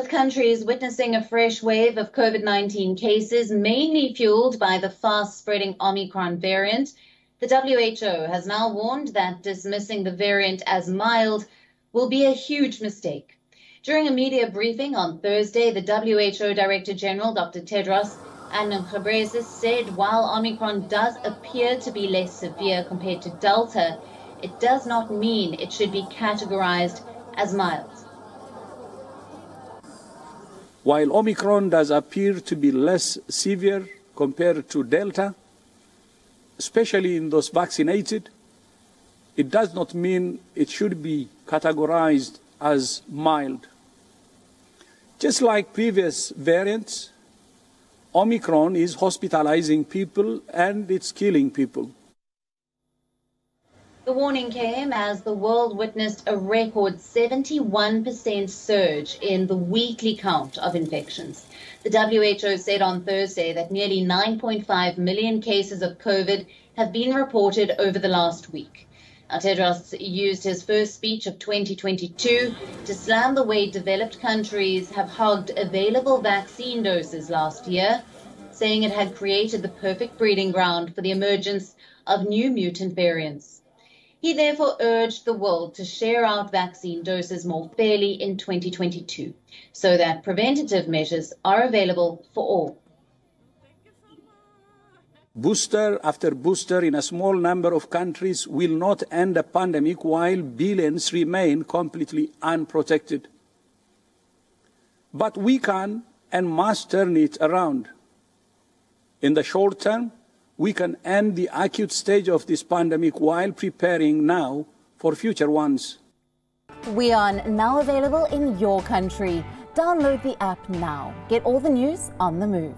Both countries witnessing a fresh wave of COVID 19 cases, mainly fueled by the fast spreading Omicron variant. The WHO has now warned that dismissing the variant as mild will be a huge mistake. During a media briefing on Thursday, the WHO Director General, Dr. Tedros Adhanom Ghebreyesus, said while Omicron does appear to be less severe compared to Delta, it does not mean it should be categorized as mild. While Omicron does appear to be less severe compared to Delta, especially in those vaccinated, it does not mean it should be categorized as mild. Just like previous variants, Omicron is hospitalizing people and it's killing people. The warning came as the world witnessed a record 71% surge in the weekly count of infections. The WHO said on Thursday that nearly 9.5 million cases of COVID have been reported over the last week. Tedros used his first speech of 2022 to slam the way developed countries have hogged available vaccine doses last year, saying it had created the perfect breeding ground for the emergence of new mutant variants. He therefore urged the world to share out vaccine doses more fairly in 2022 so that preventative measures are available for all. Booster after booster in a small number of countries will not end a pandemic while billions remain completely unprotected. But we can and must turn it around. In the short term, we can end the acute stage of this pandemic while preparing now for future ones. We are now available in your country. Download the app now. Get all the news on the move.